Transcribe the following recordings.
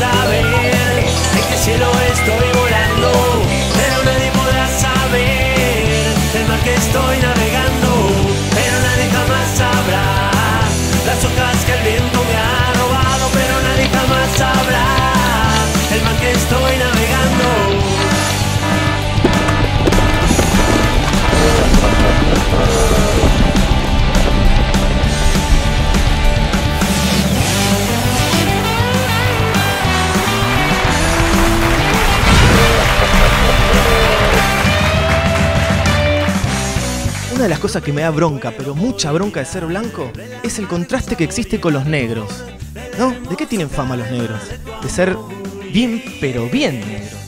saber en qué cielo estoy Una de las cosas que me da bronca, pero mucha bronca de ser blanco, es el contraste que existe con los negros. ¿No? ¿De qué tienen fama los negros? De ser bien, pero bien negros.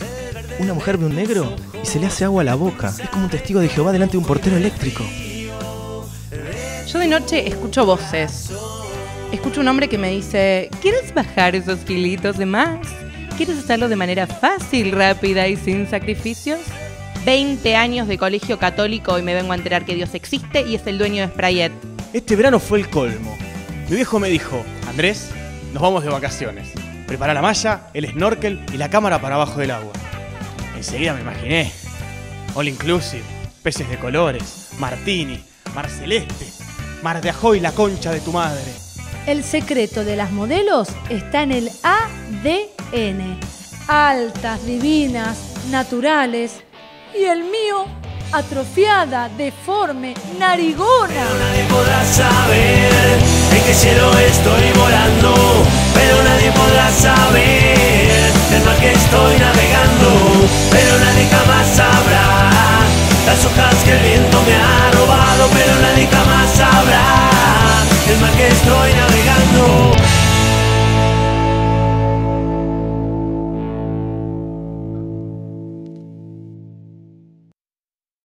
Una mujer ve un negro y se le hace agua a la boca. Es como un testigo de Jehová delante de un portero eléctrico. Yo de noche escucho voces. Escucho un hombre que me dice, ¿quieres bajar esos kilitos de más? ¿Quieres hacerlo de manera fácil, rápida y sin sacrificios? 20 años de colegio católico y me vengo a enterar que Dios existe y es el dueño de Sprayet. Este verano fue el colmo. Mi viejo me dijo, Andrés, nos vamos de vacaciones. Prepara la malla, el snorkel y la cámara para abajo del agua. Enseguida me imaginé. All inclusive, peces de colores, martini, mar celeste, mar de ajo y la concha de tu madre. El secreto de las modelos está en el ADN. Altas, divinas, naturales y el mío atrofiada, deforme, narigona. Pero nadie podrá saber en qué cielo estoy volando, pero nadie podrá saber el mar que estoy navegando.